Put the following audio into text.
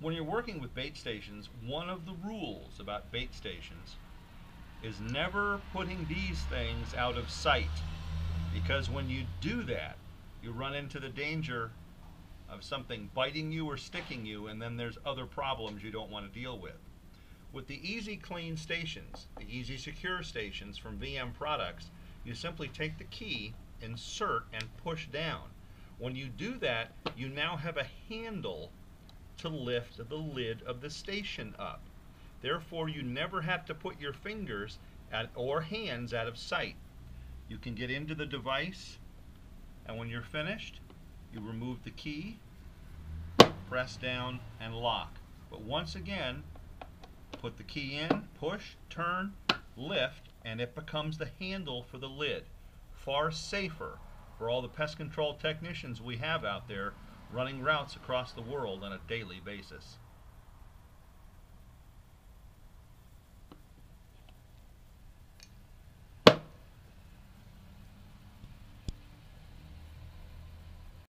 when you're working with bait stations, one of the rules about bait stations is never putting these things out of sight. Because when you do that, you run into the danger of something biting you or sticking you, and then there's other problems you don't want to deal with. With the Easy Clean stations, the EZ Secure stations from VM Products, you simply take the key, insert, and push down. When you do that, you now have a handle to lift the lid of the station up. Therefore, you never have to put your fingers at, or hands out of sight. You can get into the device, and when you're finished, you remove the key, press down, and lock. But once again, put the key in, push, turn, lift, and it becomes the handle for the lid. Far safer for all the pest control technicians we have out there running routes across the world on a daily basis.